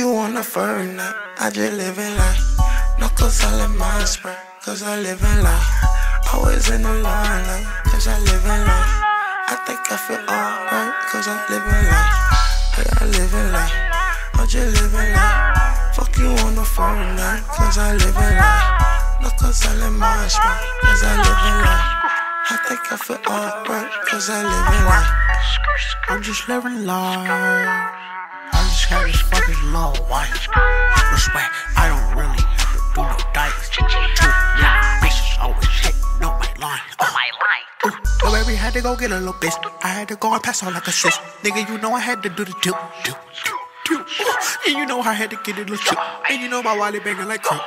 the first night, I just live in life. Knuckles all in my spring, cause I live in life. Always in the limelight, cause I live in life. I think I feel alright, cause I live in life. Yeah, I live in life. I just live in life. Fuck you on the first night, cause I live in life. Knuckles all in my spring, cause I live in life. I think I feel alright, cause I live in life. I'm just living life. I just had this fucking low wife. Respect, I don't really have to do no dice. Two little bitches always hitting on my line. Uh. On my line. Ooh, oh baby had to go get a little bitch. I had to go and pass on like a sis. Nigga, you know I had to do the do, do, do, do. Ooh, and you know I had to get a little chip. And you know my wallet banging like crap.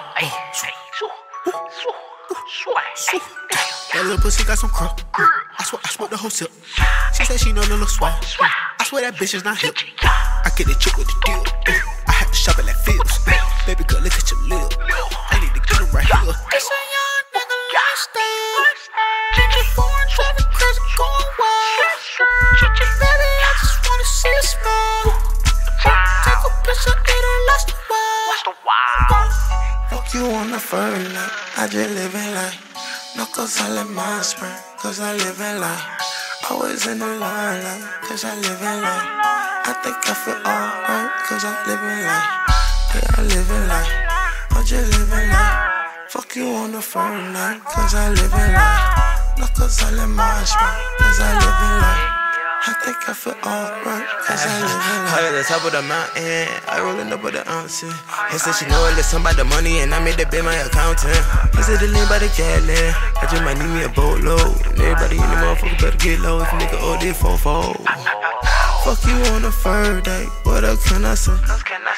That little pussy got some crumb. I swear, I smoke the whole sip. She said she know little swag. I swear that bitch is not hip. I get the chick with the deal. I have to shop it like Phillips. Baby girl, look at your lip. I need to get him right here. It's a young nigga lifestyle. Ginger foreign driving crazy, going wild. Baby, I just wanna see a smile. Take a picture, it ain't lost a while. Fuck you on the first night, I just live in life. Knuckles all in my spring, cause I live in life. Always in the limelight, cause I live in life. I think I feel alright, cause I live in life. Yeah, I live in life. I just live in life. Fuck you on the first night, cause I live in life. Knuckles all in my spring, cause I live in life. I think I feel alright, I live in the top of the mountain, I rollin' up with the ounces. He said she know a little something about the money, and I made that be my accountant. He said the lean by the Cali, I just might need me a boatload. And everybody in the motherfucker better get low if a nigga owe this four Fuck you on the first date, what else can I say?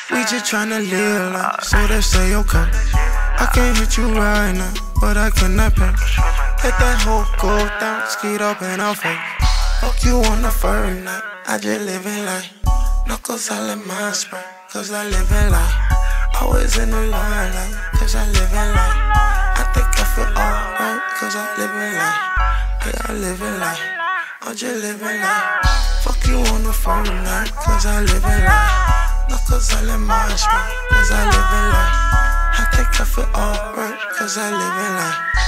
We just tryna live life, so they say okay. I can't hit you right now, but I cannot pay. Let that hoe go down, skeet up in our face. Fuck you on the first night, I just live in life. Knuckles all in my spring, cause I live in life. Always in the limelight, cause I live in life. I think I feel alright, cause I live in life. Yeah, I live in life. I just live in life. Fuck you on the first night, cause I live in life. Knuckles all in my spring, cause I live in life. I think I feel alright, cause I live in life.